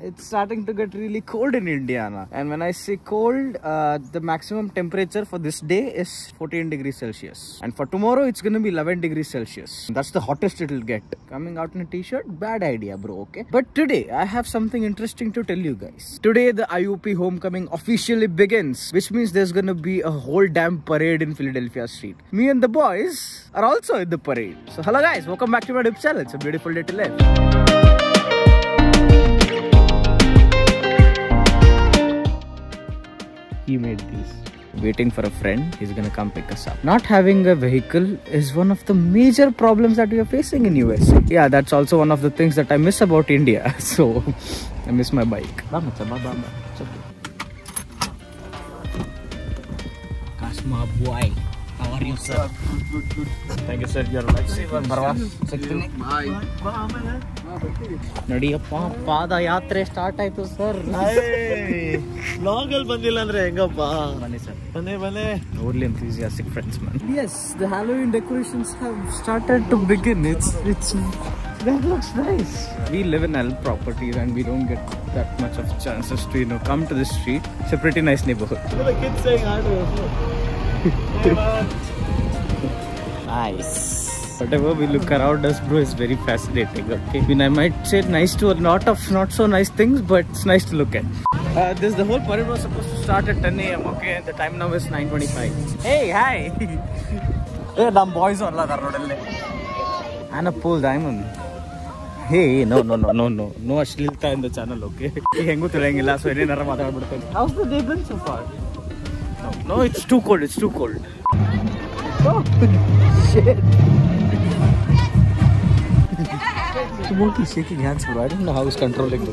It's starting to get really cold in Indiana. And when I say cold, uh, the maximum temperature for this day is 14 degrees Celsius. And for tomorrow, it's gonna be 11 degrees Celsius. That's the hottest it'll get. Coming out in a t-shirt, bad idea, bro, okay? But today, I have something interesting to tell you guys. Today, the IUP homecoming officially begins, which means there's gonna be a whole damn parade in Philadelphia Street. Me and the boys are also in the parade. So hello guys, welcome back to my YouTube channel. It's a beautiful day to live. He made these waiting for a friend he's gonna come pick us up. Not having a vehicle is one of the major problems that we are facing in usa yeah that's also one of the things that i miss about india. So i miss my bike. Kasma boy how are you sir thank you sir you're a lifesaver ಬರವಾ ಸಿಗ್ತೀನಿ ನಡಿಯಪ್ಪ ಪಾದಯಾತ್ರೆ start ಆಯ್ತು sir blog ಅಲ್ಲಿ ಬಂದಿಲ್ಲ ಅಂದ್ರೆ ಹೆಂಗಪ್ಪ ಬನ್ನಿ sir ಬನ್ನಿ ಬನ್ನಿ Overly enthusiastic friends, man. Yes, the Halloween decorations have started to begin. It's it's that looks nice. We live in L properties and we don't get that much of chances to you know come to the street. It's a pretty nice neighborhood. kids saying Nice. Whatever we look around us, bro, is very fascinating. Okay, I mean, I might say nice to a lot of not so nice things, but it's nice to look at. Uh, this the whole parade was supposed to start at 10 a.m. Okay, the time now is 9:25. Hey, hi. hey, ನಮ್ಮ are ಅಲ್ಲ And a pool diamond. Hey, no, no, no, no, no, no Ashilta in the channel. Okay, ಹೆಂಗೂ ತಿಳಿಯಂಗಿಲ್ಲ so ಏನೇನಾರ ಮಾತಾಡ್ಬಿಡ್ತೇನೆ how's the day been so far No, it's too cold. It's too cold. Oh, shit. The boat is shaking hands, bro. I don't know how he's controlling it.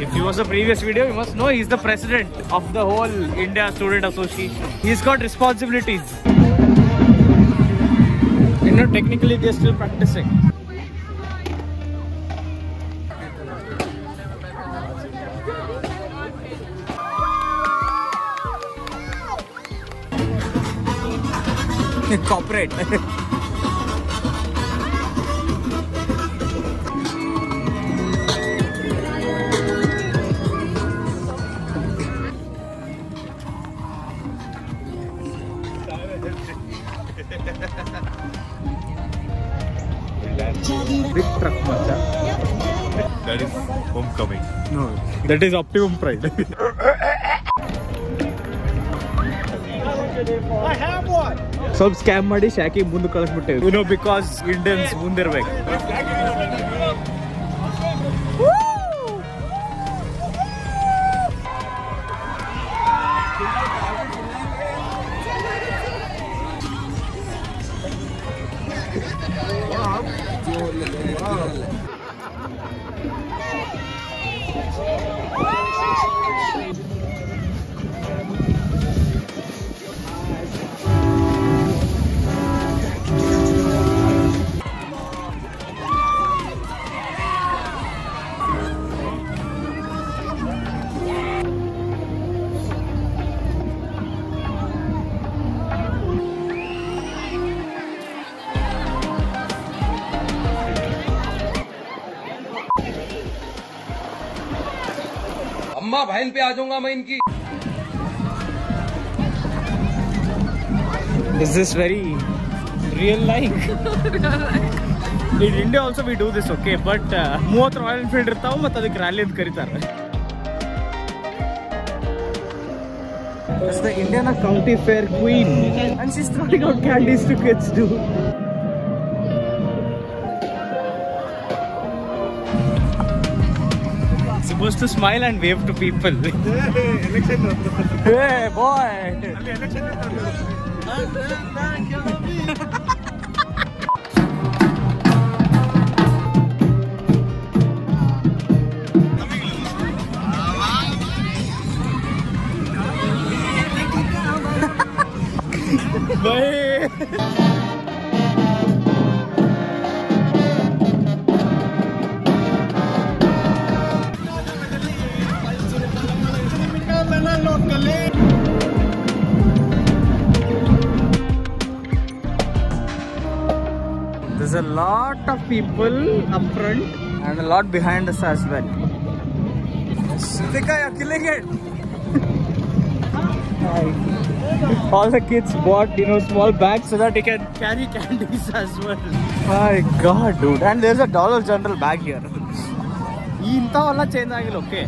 If you watch the previous video, you must know he's the president of the whole India Student Association. He's got responsibilities. You know, technically they're still practicing. Corporate. Big truck, macha. That is homecoming. No, that is optimum pride. ಸ್ವಲ್ಪ scam ಮಾಡಿ ಶಾಕಿ ಮುಂದೆ ಕಳಿಸ್ಬಿಟ್ಟೇವೆ you know because Indians ಮುಂದಿರ್ಬೇಕು अम्मा बहन पे आ जाऊंगा मैं इनकी Is this very real like? In India also we do this, okay? But uh, ಮೂವತ್ತು ರಾಯಲ್ ಎನ್ಫೀಲ್ಡ್ ಇರ್ತಾವ ಮತ್ತು ಅದಕ್ಕೆ ರ್ಯಾಲಿ ಅಂತ ಕರೀತಾರೆ It's the Indiana County Fair Queen. And she's throwing out candies to kids too. Supposed to smile and wave to people. hey boy! lot of people up front and a lot behind us as well. Srika, you're killing it. Hi. All the kids bought, you know, small bags so that they can carry candies as well. My God, dude! And there's a Dollar General bag here. ಇಂಥವೆಲ್ಲ change ಆಗಿಲ್ಲ okay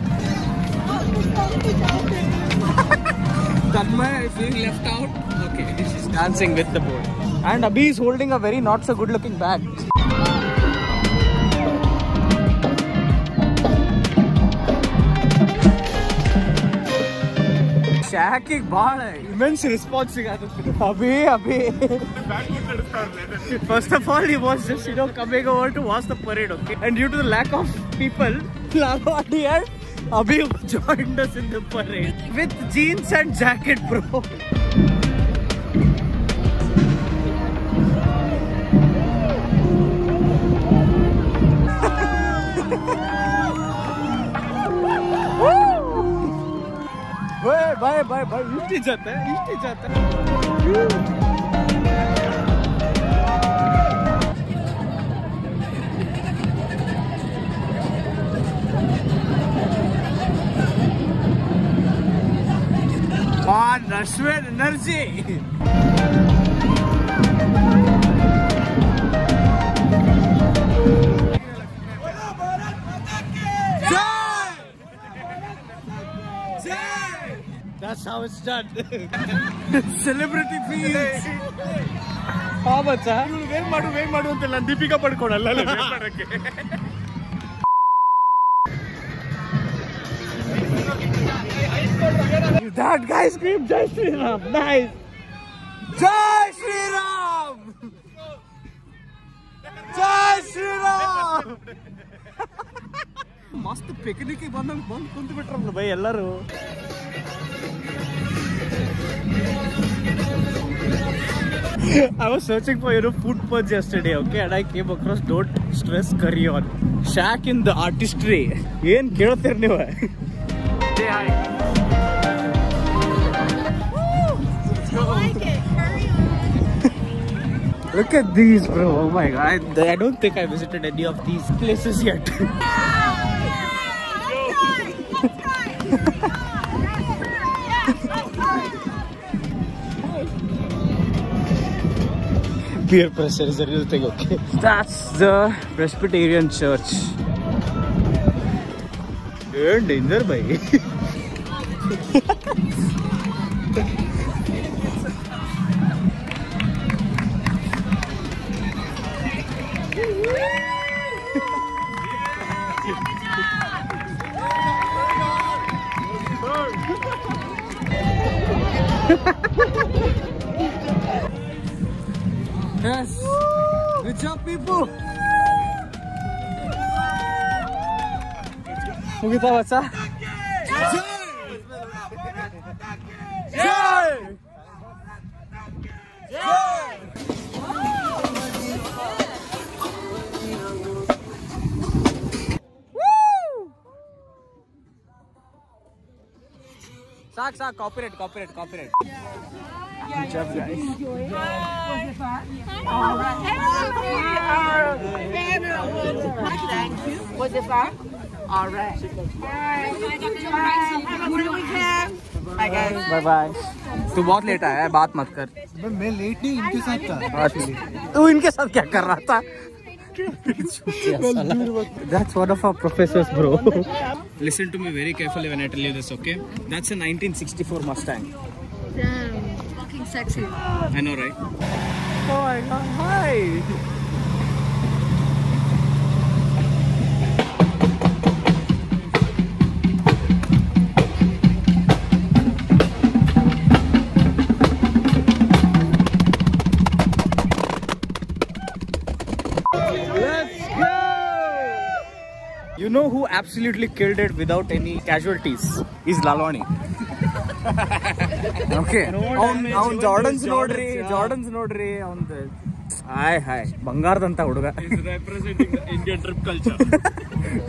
Tanmay is being left out. Okay, this is dancing with the board. And Abhi is holding a very not so good looking bag. ಶಾಕಿಗೆ ಭಾಳ immense response ಸಿಗತ್ತೆ Abhi Abhi first of all he was just you know coming over to watch the parade okay and due to the lack of people Lalwadi and Abhi joined us in the parade with jeans and jacket भाई भाई भाई इल्टी है इल्टी है। कौन रश्वेद energy. That's how it's done. Celebrity feels. Much, huh? ವೇಗ್ ಮಾಡು ವೇಗ್ ಮಾಡು ಅಂತಿಲ್ಲ ದೀಪಿಕಾ ಪಡ್ಕೊಳಲ್ಲ ವೇಗ್ ಮಾಡಕ್ಕೆ That guy screamed Jai Shri Ram. Nice. Jai Shri Ram. Jai Shri Ram. ಮಸ್ತ್ ಪಿಕ್ನಿಕ್ ಬಂದಂಗ್ ಬಂದ್ ಕುಂತು ಬಿಟ್ರಲ್ಲ ಬೈ ಎಲ್ಲರೂ I was searching for you know food puns yesterday, okay, and I came across don't stress curry on. Shack in the artistry. ಏನ್ ಕೇಳ್ತೀರಿ ನೀವು Say hi. Look at these, bro. Oh my god. I, I don't think I visited any of these places yet. Peer pressure is a real thing, okay? That's the Presbyterian Church. You're in danger, bhai. Yes. Good job, people. ಮುಗಿತಾ ವಸ ಸಾಕ್ ಸಾಕ್ copyright copyright copyright Good job, guys. Thank you. Was it fun? All right. Have a good weekend. Bye, guys. Bye bye तू बहुत late आया है बात मत कर मैं लेट नहीं इनके साथ था तू इनके साथ क्या कर रहा था That's one of our professors, bro. Listen to me very carefully when I tell you this, okay? That's a 1964 Mustang. Damn. Fucking sexy. I know, right? Oh my god, hi! Let's go! You know who absolutely killed it without any casualties? Is Lalwani. Okay ಅವ್ನ್ ಅವ್ನ್ ಜಾರ್ಡನ್ಸ್ ನೋಡ್ರಿ ಜಾರ್ಡನ್ಸ್ ನೋಡ್ರಿ ಅವ್ನ್ದು hi hi ಬಂಗಾರದಂತ ಹುಡುಗ representing Indian trip culture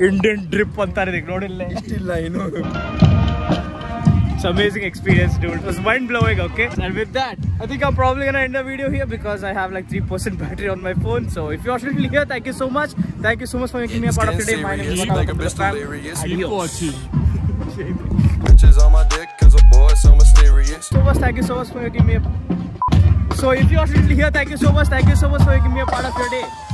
Indian drip ಅಂತಾರೆ ಇದಕ್ಕೆ ನೋಡಿಲ್ಲ ಇಲ್ಲ ಏನು It's amazing experience, dude. It was mind blowing, okay? And with that, I think I'm probably gonna end the video here because I have like 3% battery on my phone. So if you're still here, thank you so much. Thank you so much for making me a part of your day. My name is Serious, Vakal like a from the best fam. delirious. Adios. Bitches on my dick, Mysterious. so much. Thank you so much for making me a. So if you're still here, thank you so much. Thank you so much for making me a part of your day.